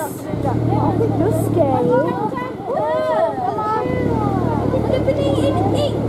I think you're scary. Look, look, look, look, look, look,